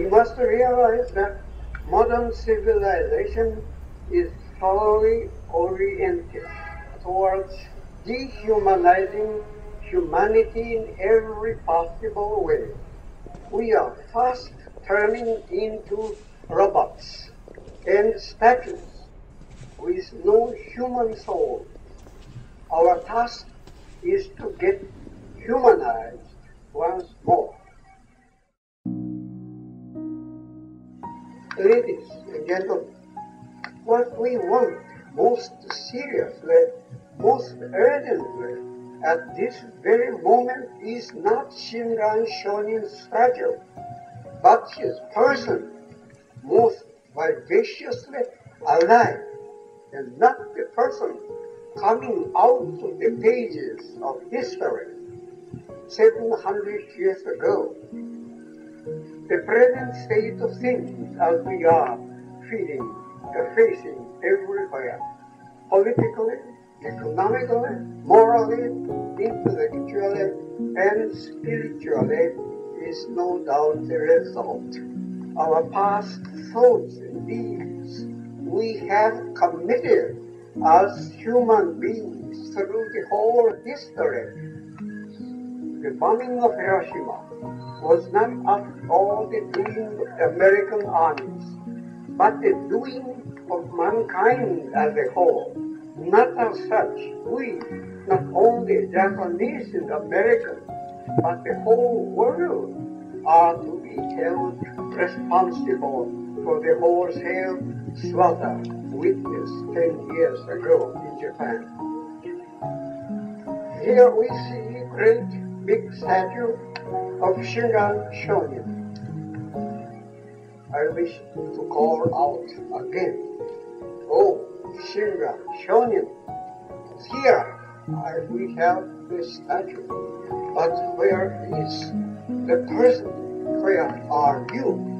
must realize that modern civilization is thoroughly oriented towards dehumanizing humanity in every possible way. We are fast turning into robots and statues with no human soul. Our task is to get humanized once more. Ladies and gentlemen, what we want most seriously, most urgently, at this very moment is not Shinran Shonin's statue, but his person, most vivaciously alive, and not the person coming out of the pages of history 700 years ago. The present state of things as we are feeling, facing everywhere, politically, economically, morally, intellectually, and spiritually, is no doubt the result. Our past thoughts and deeds we have committed as human beings through the whole history. The bombing of Hiroshima was not after all the doing of American armies, but the doing of mankind as a whole. Not as such, we, not only Japanese and Americans, but the whole world are to be held responsible for the wholesale slaughter witnessed 10 years ago in Japan. Here we see great big statue of Shinran Shonin. I wish to call out again, Oh, Shinran Shonin, here I, we have the statue, but where is the person? Where are you?